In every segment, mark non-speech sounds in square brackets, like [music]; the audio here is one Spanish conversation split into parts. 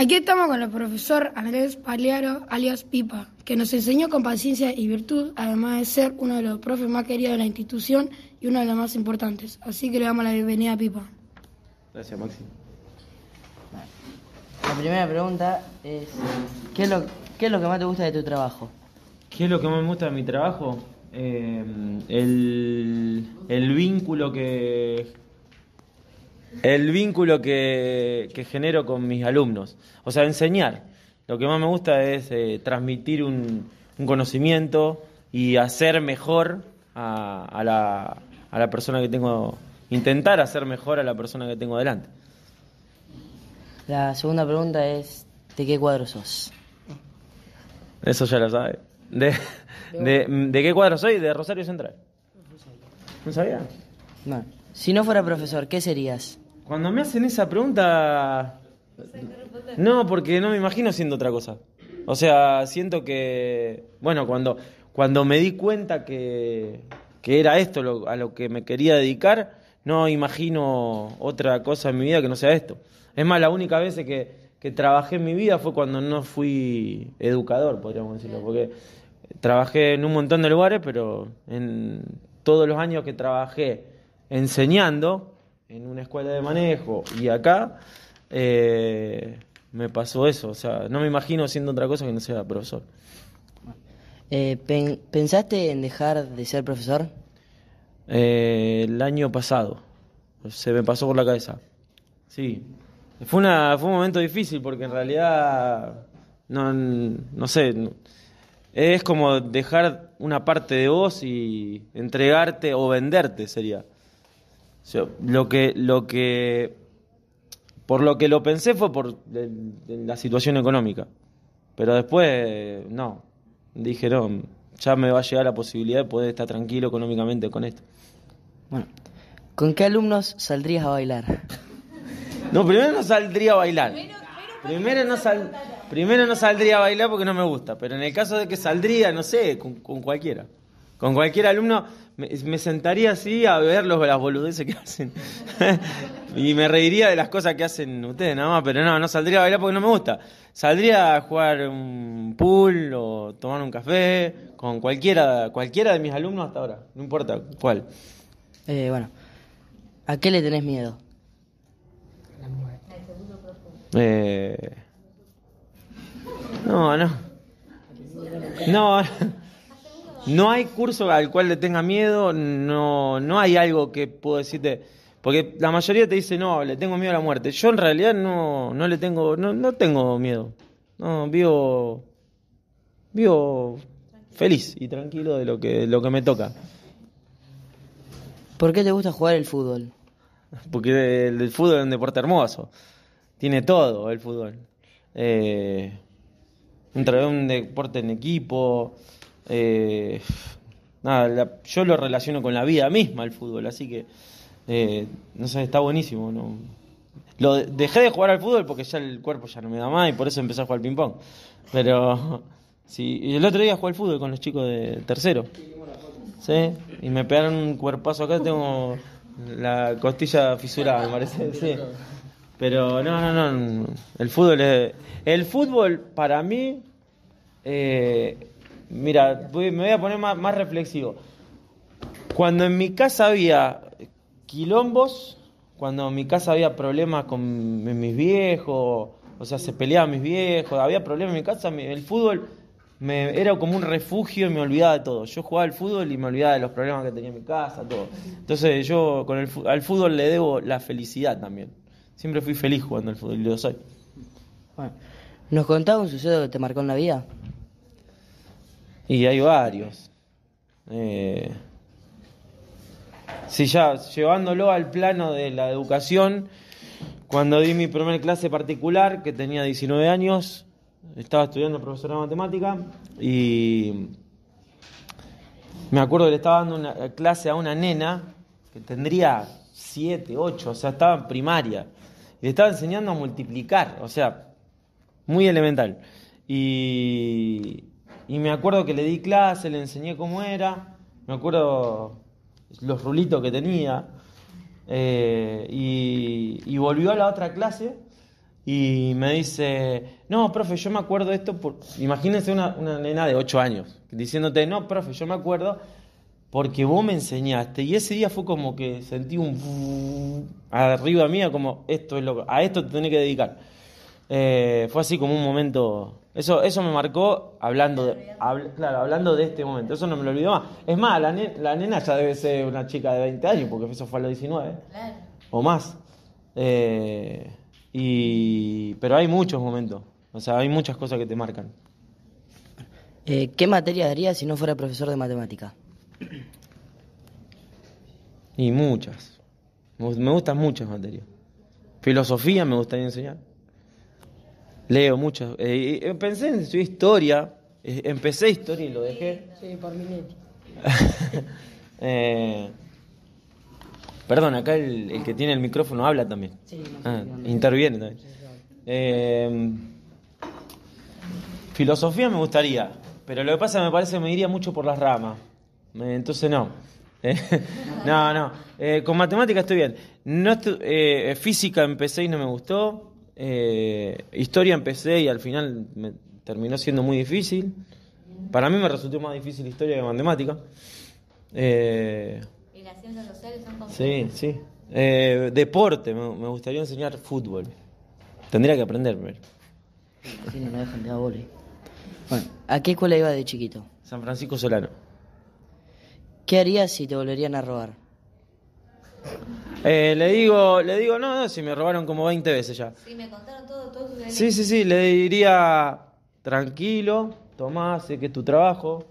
Aquí estamos con el profesor Andrés Paliaro, alias Pipa, que nos enseñó con paciencia y virtud, además de ser uno de los profes más queridos de la institución y uno de los más importantes. Así que le damos la bienvenida a Pipa. Gracias, Maxi. La primera pregunta es, ¿qué es, lo, ¿qué es lo que más te gusta de tu trabajo? ¿Qué es lo que más me gusta de mi trabajo? Eh, el, el vínculo que el vínculo que, que genero con mis alumnos. O sea, enseñar. Lo que más me gusta es eh, transmitir un, un conocimiento y hacer mejor a, a la, a la persona que tengo, intentar hacer mejor a la persona que tengo delante. La segunda pregunta es, ¿de qué cuadro sos? Eso ya lo sabe. ¿De, de, de qué cuadro soy? De Rosario Central. ¿No sabía? Bueno, si no fuera profesor, ¿qué serías? Cuando me hacen esa pregunta... No, porque no me imagino siendo otra cosa. O sea, siento que... Bueno, cuando, cuando me di cuenta que, que era esto a lo que me quería dedicar, no imagino otra cosa en mi vida que no sea esto. Es más, la única vez que, que trabajé en mi vida fue cuando no fui educador, podríamos decirlo. Porque trabajé en un montón de lugares, pero en todos los años que trabajé enseñando en una escuela de manejo y acá, eh, me pasó eso. O sea, no me imagino siendo otra cosa que no sea profesor. Eh, pen- ¿Pensaste en dejar de ser profesor? Eh, el año pasado. Se me pasó por la cabeza. Sí. Fue, una, fue un momento difícil porque en realidad, no, no sé, es como dejar una parte de vos y entregarte o venderte sería. Sea, lo que, lo que, por lo que lo pensé fue por de- de la situación económica. Pero después, no. Dije, no, ya me va a llegar la posibilidad de poder estar tranquilo económicamente con esto. Bueno, ¿con qué alumnos saldrías a bailar? No, primero no saldría a bailar. Primero no, sal, primero no saldría a bailar porque no me gusta. Pero en el caso de que saldría, no sé, con, con cualquiera. Con cualquier alumno me, me sentaría así a ver los, las boludeces que [laughs] hacen. y me reiría de las cosas que hacen ustedes nada más. Pero no, no saldría a bailar porque no me gusta. Saldría a jugar un pool o tomar un café con cualquiera, cualquiera de mis alumnos hasta ahora. No importa cuál. Eh, bueno, ¿a qué le tenés miedo? Eh... No, no. No, no hay curso al cual le tenga miedo, no, no hay algo que puedo decirte, porque la mayoría te dice, no, le tengo miedo a la muerte. Yo en realidad no, no le tengo, no, no tengo miedo. No, vivo, vivo feliz y tranquilo de lo que, lo que me toca. ¿Por qué te gusta jugar el fútbol? [laughs] Porque el, el fútbol es un deporte hermoso. Tiene todo el fútbol. Eh, un deporte en equipo. Eh, nada, yo lo relaciono con la vida misma el fútbol, así que eh, no sé, está buenísimo. ¿no? Lo de- dejé de jugar al fútbol porque ya el cuerpo ya no me da más y por eso empecé a jugar al ping pong. Pero [laughs] sí, y el otro día jugué al fútbol con los chicos de tercero. Sí, y me pegaron un cuerpazo acá, tengo la costilla fisurada, me parece. Sí. Pero no, no, no. El fútbol es. El fútbol para mí. eh, mira, me voy a poner más, más reflexivo. Cuando en mi casa había quilombos, cuando en mi casa había problemas con mi- mis viejos, o sea, se peleaban mis viejos, había problemas en mi casa, el fútbol me, era como un refugio y me olvidaba de todo. Yo jugaba al fútbol y me olvidaba de los problemas que tenía en mi casa, todo. Entonces yo con el, al fútbol le debo la felicidad también. Siempre fui feliz jugando al fútbol y lo soy. Bueno, ¿nos contás un suceso que te marcó en la vida? Y hay varios. Eh, si ya llevándolo al plano de la educación, cuando di mi primer clase particular, que tenía 19 años, estaba estudiando profesor de matemática y me acuerdo que le estaba dando una clase a una nena que tendría 7, 8, o sea, estaba en primaria. Y le estaba enseñando a multiplicar, o sea, muy elemental. Y, y me acuerdo que le di clase, le enseñé cómo era, me acuerdo los rulitos que tenía, eh, y, volvió a la otra clase y me dice, no, profe, yo me acuerdo esto, por... imagínense una, una nena de 8 años, diciéndote, no, profe, yo me acuerdo porque vos me enseñaste. Y ese día fue como que sentí un arriba mía, como esto es lo a esto te tenés que dedicar. Eh, fue así como un momento. Eso, eso me marcó hablando de, claro, hablando de este momento. Eso no me lo olvidó más. Es más, la, nena ya debe ser una chica de 20 años, porque eso fue a los 19. O más. Eh, y, pero hay muchos momentos. O sea, hay muchas cosas que te marcan. Eh, ¿Qué materia daría si no fuera profesor de matemática? Y muchas. Me gustan muchas materias. Filosofía me gustaría enseñar. Leo muchas. Eh, pensé en estudiar historia. Eh, empecé historia y lo dejé. Sí, por [laughs] eh, perdón, acá el, que tiene el micrófono habla también. Sí, ah, interviene también. Eh, filosofía me gustaría, pero lo que pasa me parece que me iría mucho por las ramas. Entonces no. [laughs] no, no. Eh, con matemática estoy bien. No eh, física empecé y no me gustó. Eh, historia empecé y al final me terminó siendo muy difícil. Para mí me resultó más difícil historia que matemática. ¿Y las ciencias sociales son Sí, sí. deporte, me, gustaría enseñar fútbol. Tendría que aprender Sí, no me dejan de Bueno, ¿a qué escuela iba de chiquito? San Francisco Solano. ¿Qué harías si te volverían a robar? Eh, le digo, le digo, no, no, si me robaron como 20 veces ya. Sí, me contaron todo, todo Sí, sí, sí, le diría, tranquilo, tomá, sé que es tu trabajo,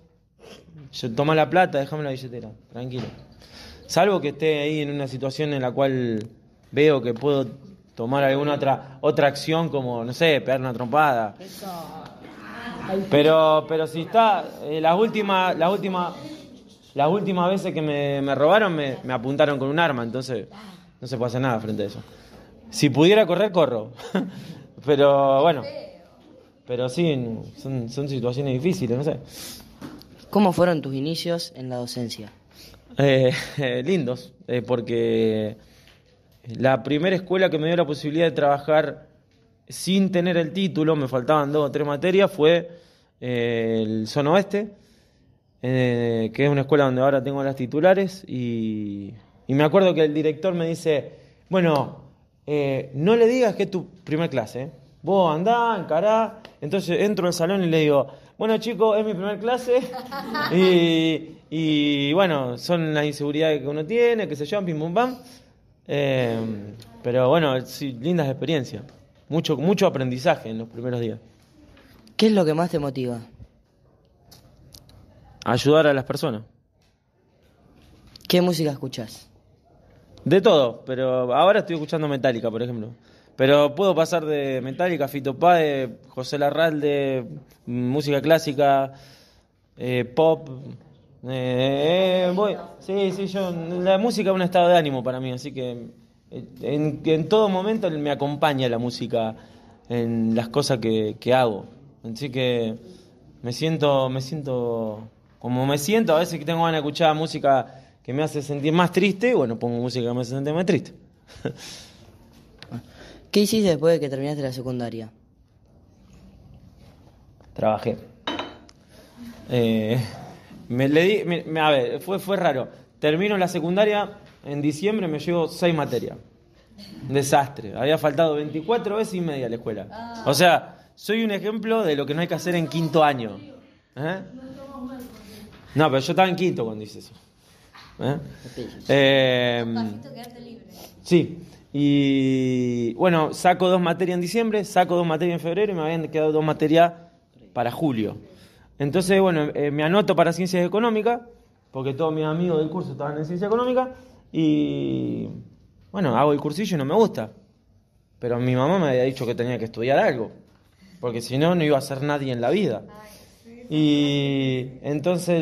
yo, toma la plata, déjame la billetera, tranquilo. Salvo que esté ahí en una situación en la cual veo que puedo tomar alguna otra otra acción como, no sé, pegar una trompada. Pero, pero si está, eh, las últimas, las últimas las últimas veces que me, robaron me, apuntaron con un arma, entonces no se puede hacer nada frente a eso. Si pudiera correr, corro. [laughs] pero bueno, pero sí, son, situaciones difíciles, no sé. ¿Cómo fueron tus inicios en la docencia? [laughs] Eh, lindos, eh, porque la primera escuela que me dio la posibilidad de trabajar sin tener el título, me faltaban dos o tres materias, fue eh, el Zona Oeste eh, que es una escuela donde ahora tengo las titulares, y, me acuerdo que el director me dice, bueno, eh, no le digas que es tu primer clase, ¿eh? vos andá, encará, entonces entro al salón y le digo, bueno chicos, es mi primer clase, [laughs] y, bueno, son las inseguridades que uno tiene, que se llaman pim pum pam, pero bueno, sí, lindas experiencias, mucho, mucho aprendizaje en los primeros días. ¿Qué es lo que más te motiva? Ayudar a las personas. ¿Qué música escuchas? De todo, pero ahora estoy escuchando Metallica, por ejemplo. Pero puedo pasar de Metallica, Fito Páez, José Larralde, música clásica, eh, pop. Eh, voy. Sí, sí, yo. La música es un estado de ánimo para mí, así que en, en todo momento me acompaña la música en las cosas que, que hago. Así que me siento, me siento como me siento, a veces que tengo ganas de escuchar música que me hace sentir más triste, bueno, pongo música que me hace sentir más triste. [laughs] ¿Qué hiciste después de que terminaste la secundaria? Trabajé. Eh, me, le di, a ver, fue, fue raro. Termino la secundaria, en diciembre me llevo seis materias. Desastre. Había faltado 24 veces y media a la escuela. O sea, soy un ejemplo de lo que no hay que hacer en quinto año. ¿Eh? No, pero yo estaba en quinto cuando hice eso. ¿Eh? Eh, sí. Y bueno, saco dos materias en diciembre, saco dos materias en febrero y me habían quedado dos materias para julio. Entonces, bueno, eh, me anoto para ciencias económicas, porque todos mis amigos del curso estaban en ciencia económica, y bueno, hago el cursillo y no me gusta. Pero mi mamá me había dicho que tenía que estudiar algo, porque si no, no iba a ser nadie en la vida. Y entonces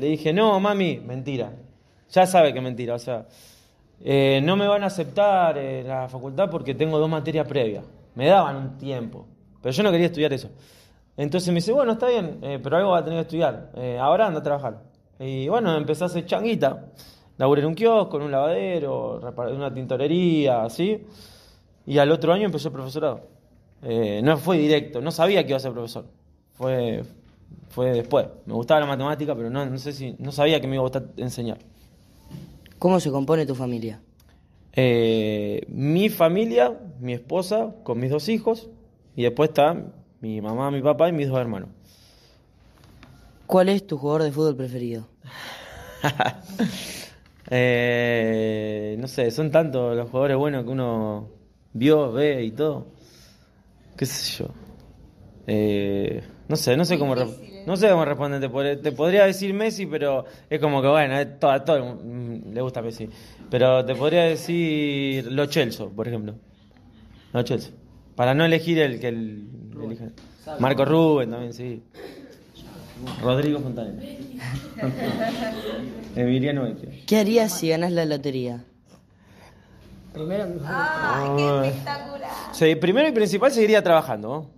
le, dije, no, mami, mentira. Ya sabe que mentira, o sea, eh, no me van a aceptar la facultad porque tengo dos materias previas. Me daban un tiempo, pero yo no quería estudiar eso. Entonces me dice, bueno, está bien, eh, pero algo va a tener que estudiar. Eh, ahora anda a trabajar. Y bueno, empecé a hacer changuita. Laburé en un kiosco, en un lavadero, en una tintorería, así. Y al otro año empecé el profesorado. No fue directo, no sabía que iba a ser profesor. Fue, fue después. Me gustaba la matemática, pero no, no sé si, no sabía que me iba a gustar enseñar. ¿Cómo se compone tu familia? Eh, mi familia, mi esposa, con mis dos hijos, y después está mi mamá, mi papá y mis dos hermanos. ¿Cuál es tu jugador de fútbol preferido? [laughs] Eh, no sé, son tantos los jugadores buenos que uno vio, ve y todo. ¿Qué sé yo? Eh, no sé, no sé cómo re- no sé cómo responder. Te, pod- te podría decir Messi, pero es como que bueno, todo, a todo el mundo le gusta Messi. Pero te podría decir Lo Chelsea, por ejemplo. Lo Chelsea. Para no elegir el que el, elija. Marco Rubén también, sí. Rodrigo Fontanella. [laughs] Emiliano Vecchio. ¿Qué harías si ganas la lotería? ¡Ay, qué espectacular! Sí, primero y principal seguiría trabajando.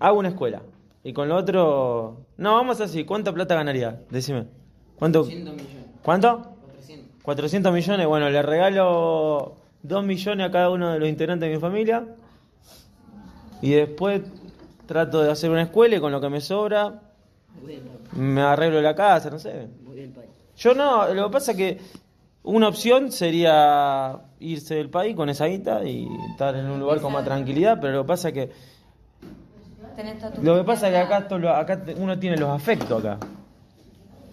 Hago una escuela. Y con lo otro. No, vamos así. ¿Cuánta plata ganaría? Decime. ¿Cuánto? ¿Cuánto? 400 millones. Bueno, le regalo 2 millones a cada uno de los integrantes de mi familia. Y después trato de hacer una escuela y con lo que me sobra me arreglo la casa, no sé. Yo no, lo que pasa es que una opción sería irse del país con esa guita y estar en un lugar con más tranquilidad, pero lo que pasa es que Tenés toda tu lo que pasa es que acá, esto lo- acá uno tiene los afectos acá.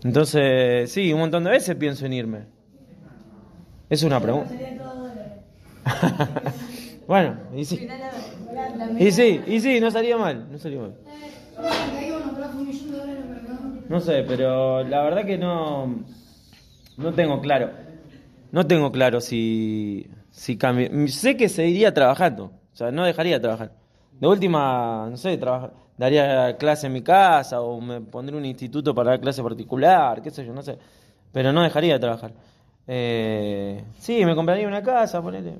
Entonces, sí, un montón de veces pienso en irme. Es una pregunta. [laughs] bueno, y sí. Y sí, y sí, no salía mal, no salió mal. No sé, pero la verdad que no no tengo claro. No tengo claro si si cambio. Sé que seguiría trabajando, o sea, no dejaría de trabajar. De última, no sé, daría clase en mi casa o me pondría un instituto para dar clase particular, qué sé yo, no sé. Pero no dejaría de trabajar. Eh, sí, me compraría una casa, ponele.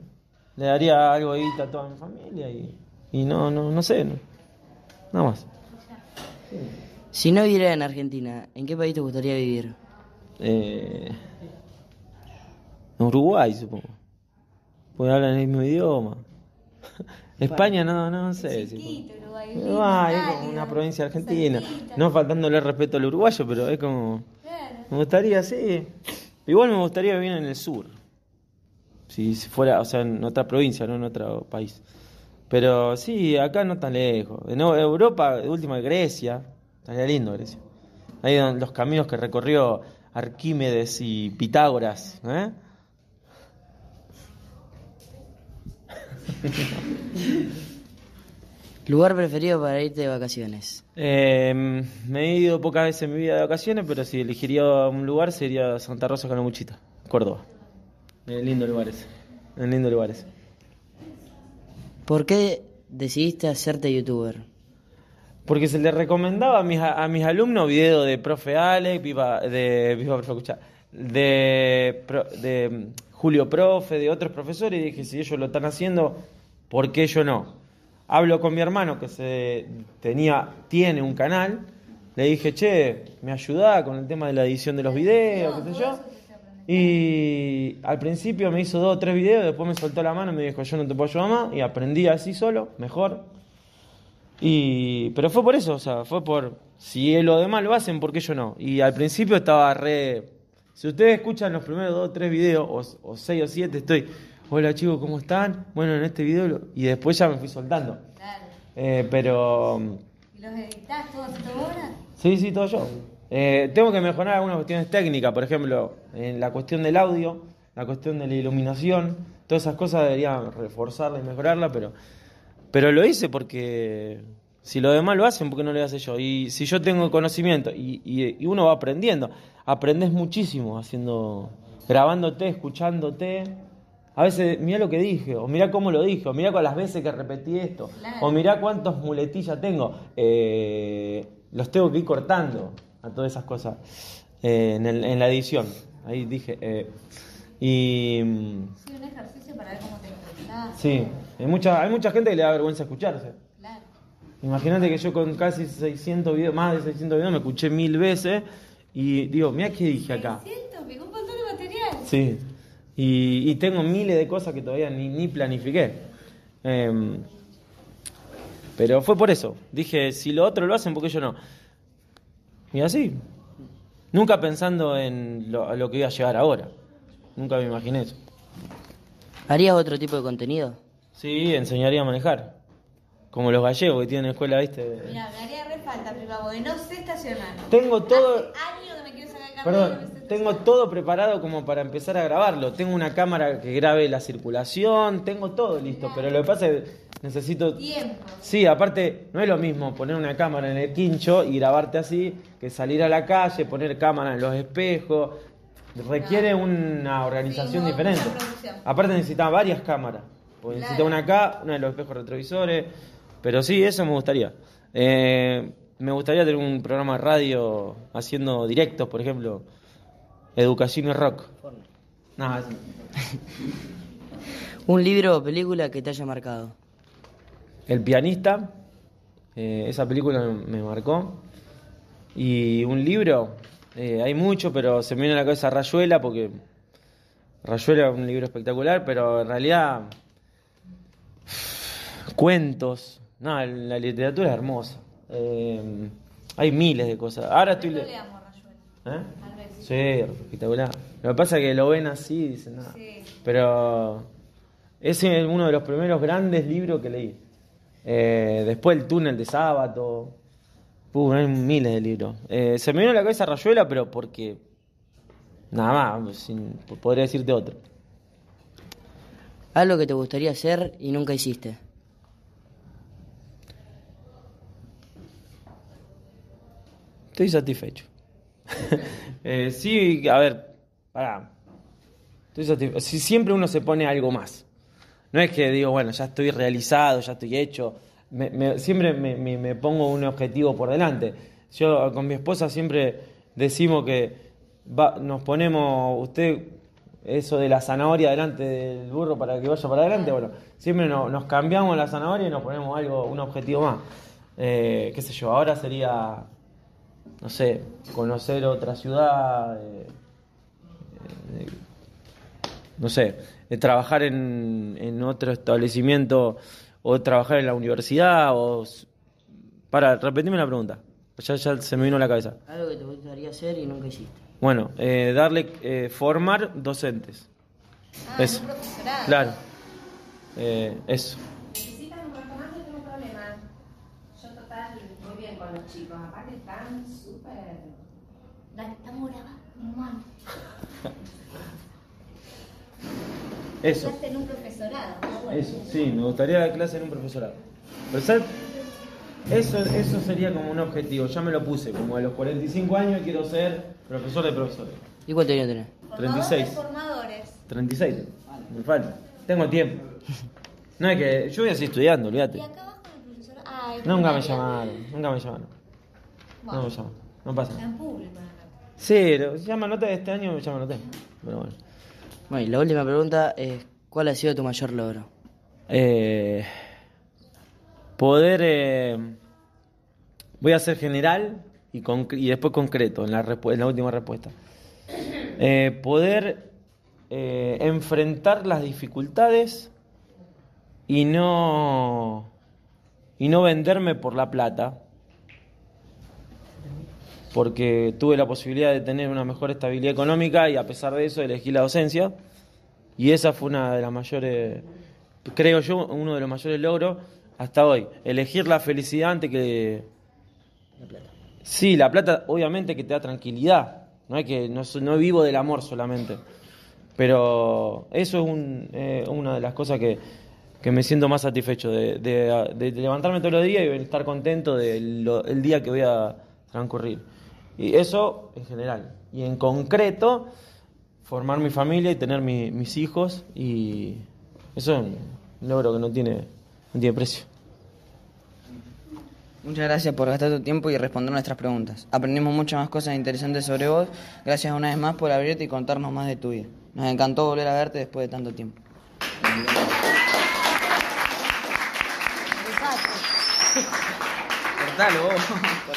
Le daría algo guita a toda mi familia y, y no, no, no sé, no. nada más. Si no viviera en Argentina, ¿en qué país te gustaría vivir? Eh, en Uruguay, supongo. Porque hablan el mismo idioma. [laughs] España, no, no, sé. Chiquito, Uruguay, es Uruguay, es como cálido, una provincia argentina. cerquita. No faltándole respeto al uruguayo, pero es como. Claro. Me gustaría, sí. Igual me gustaría vivir en el sur. Si, fuera, o sea, en otra provincia, no en otro país. Pero sí, acá no tan lejos. En Eu- Europa, de última Grecia. Estaría lindo Grecia. Ahí los caminos que recorrió Arquímedes y Pitágoras. ¿eh? [laughs] ¿Lugar preferido para irte de vacaciones? Eh, me he ido pocas veces en mi vida de vacaciones, pero si elegiría un lugar sería Santa Rosa Calamuchita, Córdoba. Eh, lindo lugar ese. Un lindo lugar ese. ¿Por qué decidiste hacerte youtuber? Porque se le recomendaba a mis, a mis alumnos videos de profe Alex, viva, de, viva, profe, escuchá, de, de Julio Profe, de otros profesores, y dije, si ellos lo están haciendo, ¿por qué yo no? Hablo con mi hermano que se tenía, tiene un canal, le dije, che, me ayuda con el tema de la edición de los videos, qué sé yo. Y al principio me hizo dos o tres videos, después me soltó la mano y me dijo, yo no te puedo ayudar más, y aprendí así solo, mejor. Y, pero fue por eso, o sea, fue por, si los demás lo hacen, ¿por qué yo no? Y al principio estaba re... Si ustedes escuchan los primeros dos o tres videos, o, o seis o siete, estoy, hola chicos, ¿cómo están? Bueno, en este video, lo-". y después ya me fui soltando. Claro. Eh, pero, ¿Y los editas todos horas? sí, sí, todo yo. Eh, tengo que mejorar algunas cuestiones técnicas, por ejemplo, en la cuestión del audio, la cuestión de la iluminación, todas esas cosas debería reforzarla y mejorarla, pero, pero lo hice porque si los demás lo hacen, ¿por qué no lo hace yo? Y si yo tengo conocimiento y, y- y uno va aprendiendo, aprendes muchísimo haciendo, grabándote, escuchándote. A veces, mira lo que dije, o mira cómo lo dije, o mira con las veces que repetí esto, Claro. o mira cuántos muletillas tengo. Eh, los tengo que ir cortando a todas esas cosas eh, en, el- en la edición. Ahí dije. eh, y. Sí, un ejercicio para ver cómo te. Sí, hay mucha, hay mucha gente que le da vergüenza escucharse. Imagínate que yo con casi 600 videos, más de 600 videos, me escuché mil veces y digo, mira qué dije acá. Siento, pegó un montón de material. Sí, y, y tengo miles de cosas que todavía ni, ni planifiqué. Eh, Pero fue por eso. Dije, si lo otro lo hacen, ¿por qué yo no? Y así. Nunca pensando en lo, lo que iba a llegar ahora. Nunca me imaginé eso. ¿Harías otro tipo de contenido? Sí, enseñaría a manejar. Como los gallegos que tienen escuela, ¿viste? Mira, me haría re falta, Pipa, porque no sé estacionar. Tengo todo. Hace años que me quiero sacar el carnet y no Perdón, me sé tengo todo preparado como para empezar a grabarlo. Tengo una cámara que grabe la circulación, tengo todo listo, pero lo que pasa es que necesito... Tiempo. Sí, aparte, no es lo mismo poner una cámara en el quincho y grabarte así que salir a la calle, poner cámara en los espejos. Requiere una organización diferente. mucha producción. Aparte necesita varias cámaras. Porque necesita Claro. una acá, una de los espejos retrovisores. Pero sí, eso me gustaría. Eh, me gustaría tener un programa de radio haciendo directos, por ejemplo. Educación y rock. No, es- [laughs] ¿Un libro o película que te haya marcado? El pianista. eh, esa película me marcó. Y un libro. eh, hay mucho, pero se me viene a la cabeza Rayuela porque Rayuela es un libro espectacular, pero en realidad [sighs] cuentos. No, la literatura es hermosa. Eh, hay miles de cosas. Ahora estoy... Le- leamos. ¿Eh? Sí, espectacular. Lo que pasa es que lo ven así y dicen nada. Sí. Pero ese es uno de los primeros grandes libros que leí. Eh, después el túnel de sábado. Uh, hay miles de libros. Eh, se me vino a la cabeza Rayuela, pero porque. Nada más, sin- podría decirte otro. Algo que te gustaría hacer y nunca hiciste. Estoy satisfecho. [laughs] Eh, sí, a ver, pará. Estoy satisfecho. Si siempre uno se pone algo más. No es que digo, bueno, ya estoy realizado, ya estoy hecho. Me- siempre me, me- me pongo un objetivo por delante. Yo con mi esposa siempre decimos que va- nos ponemos, usted, eso de la zanahoria delante del burro para que vaya para adelante, bueno, siempre no- nos cambiamos la zanahoria y nos ponemos algo, un objetivo más. Eh, qué sé yo, ahora sería no sé, conocer otra ciudad, eh, eh, no sé, eh, trabajar en, en otro establecimiento o trabajar en la universidad o... Para, repetime la pregunta, ya, ya se me vino a la cabeza. Algo que te gustaría hacer y nunca hiciste. Bueno, eh, darle, eh, formar docentes. Ah, Eso. en un profesorado. Claro, Eh, eso. Necesitan un rato más, no tengo problema. Yo total, muy bien con los chicos. Aparte están súper... Estamos grabando, normal. Eso. Clase en un profesorado. bueno. Eso, sí, me gustaría dar clase en un profesorado. Pero ¿sabes? Eso, eso sería como un objetivo, ya me lo puse, como a los 45 años quiero ser profesor de profesores. ¿Y cuánto años tenés? Formadores, 36. formadores. 36, me falta. Tengo tiempo. No es que yo voy a seguir estudiando, olvídate. Nunca me llamaron, nunca me llamaron. No me llamaron, no pasa está nada. en público. ¿no? Sí, lo- ya me anoté este año, me anoté. Pero bueno. Bueno, y la última pregunta es, ¿cuál ha sido tu mayor logro? Eh, poder eh, voy a ser general y, y después concreto en la, en la última respuesta Eh, poder eh, enfrentar las dificultades y no y no venderme por la plata porque tuve la posibilidad de tener una mejor estabilidad económica y a pesar de eso elegí la docencia y esa fue una de las mayores, creo yo, uno de los mayores logros hasta hoy. Elegir la felicidad antes que... La plata. Sí, la plata obviamente que te da tranquilidad. No es que no, vivo del amor solamente. Pero eso es un, eh, una de las cosas que, que me siento más satisfecho, de, levantarme todos los días y estar contento del el día que voy a transcurrir. Y eso en general. Y en concreto, formar mi familia y tener mi- mis hijos. Y eso es un logro que no tiene, no tiene precio. Muchas gracias por gastar tu tiempo y responder nuestras preguntas. Aprendimos muchas más cosas interesantes sobre vos. Gracias una vez más por abrirte y contarnos más de tu vida. Nos encantó volver a verte después de tanto tiempo. Cortalo vos.